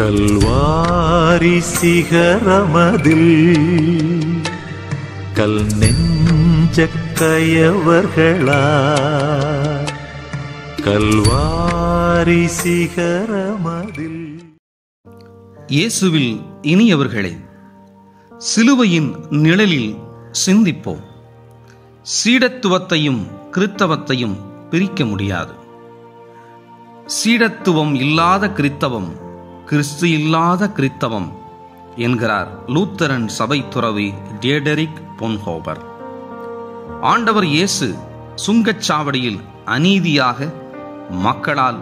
கல்வாரி சிகரமதில் கல் நெஞ்ச கயவர்களா கல்வாரி சிகரமதில் இயேசுவில் இனியவர்களே சிலுவையின் நிழலில் சிந்திப்போம். சீடத்துவத்தையும் கிறித்தவத்தையும் பிரிக்க முடியாது. சீடத்துவம் இல்லாத கிறித்தவம் கிறிஸ்து இல்லாத கிறித்தவம் என்கிறார் லூத்தரன் சபை துறவி டியடரிக் பொன்ஹோபர். ஆண்டவர் இயேசு சுங்கச்சாவடியில் அநீதியாக மக்களால்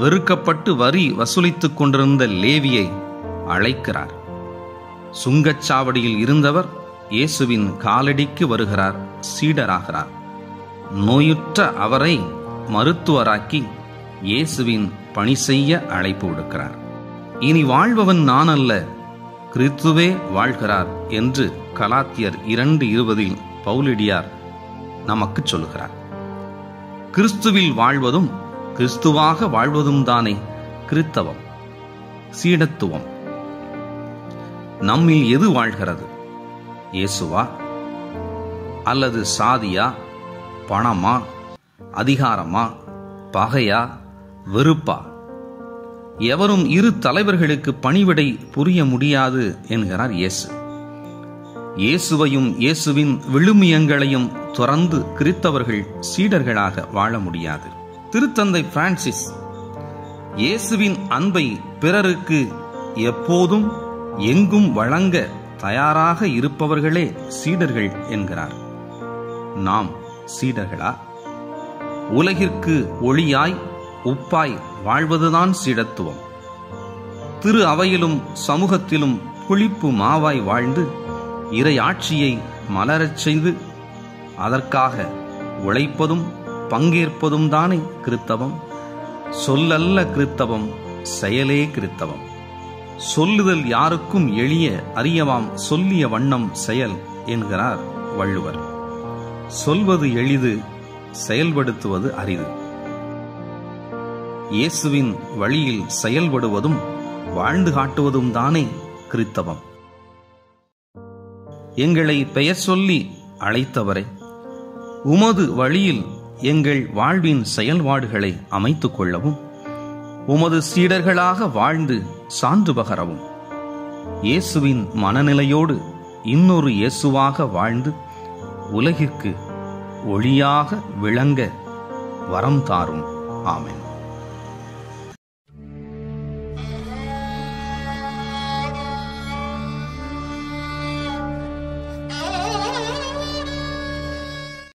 வெறுக்கப்பட்டு வரி வசூலித்துக் கொண்டிருந்த லேவியை அழைக்கிறார். சுங்கச்சாவடியில் இருந்தவர் இயேசுவின் காலடிக்கு வருகிறார் சீடராகிறார். நோயுற்ற அவரை மருத்துவராக்கி இயேசுவின் பணி செய்ய அழைப்பு விடுக்கிறார். இனி வாழ்பவன் நான் அல்ல கிறித்துவே வாழ்கிறார் என்று கலாத்தியர் இரண்டு இருபதில் பவுலிடியார் நமக்கு சொல்லுகிறார். கிறிஸ்துவில் வாழ்வதும் கிறிஸ்துவாக வாழ்வதும் தானே கிறித்தவம் சீடத்துவம். நம்மில் எது வாழ்கிறது? இயேசுவா? அல்லது சாதியா? பணமா? அதிகாரமா? பகையா? வெறுப்பா? எவரும் இரு தலைவர்களுக்கு பணிவிடை புரிய முடியாது என்கிறார் இயேசு. இயேசுவையும் இயேசுவின் விழுமியங்களையும் துறந்து கிறித்தவர்கள் சீடர்களாக வாழ முடியாது. திருத்தந்தை பிரான்சிஸ் இயேசுவின் அன்பை பிறருக்கு எப்போதும் எங்கும் வழங்க தயாராக இருப்பவர்களே சீடர்கள் என்கிறார். நாம் சீடர்களா? உலகிற்கு ஒளியாய் உப்பாய் வாழ்வதுதான் சீடத்துவம். திரு அவையிலும் சமூகத்திலும் புளிப்பு மாவாய் வாழ்ந்து இறை ஆட்சியை மலரச் செய்து அதற்காக உழைப்பதும் பங்கேற்பதும் தானே கிறித்தவம். சொல்லல்ல கிறித்தவம் செயலே கிறித்தவம். சொல்லுதல் யாருக்கும் எளிய அறியவாம் சொல்லிய வண்ணம் செயல் என்கிறார் வள்ளுவர். சொல்வது எளிது செயல்படுத்துவது அரிது. இயேசுவின் வழியில் செயல்படுவதும் வாழ்ந்து காட்டுவதும் தானே கிறித்தவம். எங்களை பெயர் சொல்லி அழைத்தவரை உமது வழியில் எங்கள் வாழ்வின் செயல்பாடுகளை அமைத்துக் கொள்ளவும் உமது சீடர்களாக வாழ்ந்து சான்று பகரவும். இயேசுவின் மனநிலையோடு இன்னொரு இயேசுவாக வாழ்ந்து உலகிற்கு ஒளியாக விளங்க வரம் தாரும். ஆமேன்.